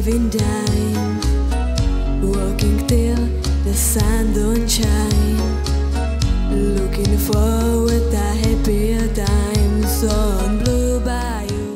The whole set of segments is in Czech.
living dime, working till the sun don't shine, looking forward a happier time. So on Blue Bayou.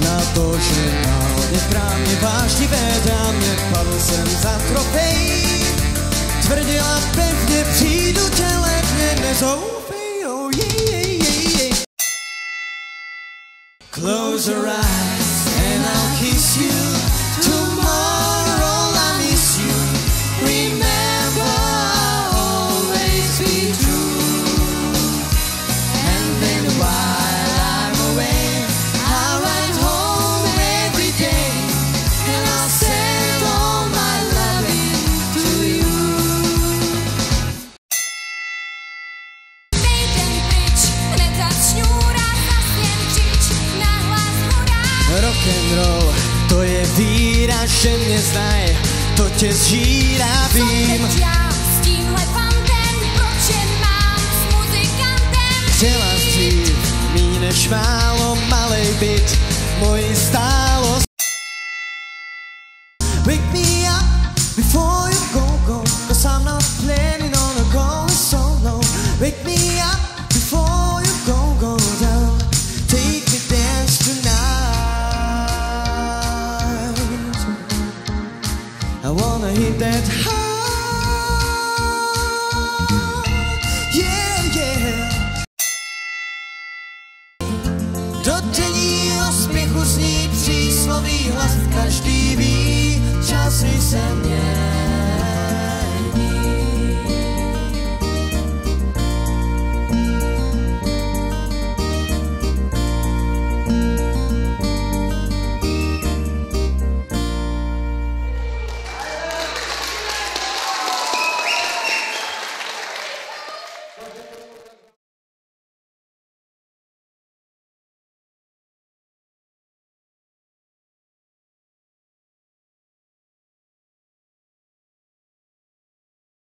Na to, že pravdě vážně vážnivé dámě, padl jsem za trofej. Tvrdila pevně, přijdu tě levně, nezouf close her eyes. že mě znají, to tě zžírá, vím. that high. Yeah, yeah. Zní přísloví hlas, každý ví, časy se mě